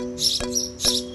Shh, shh, shh.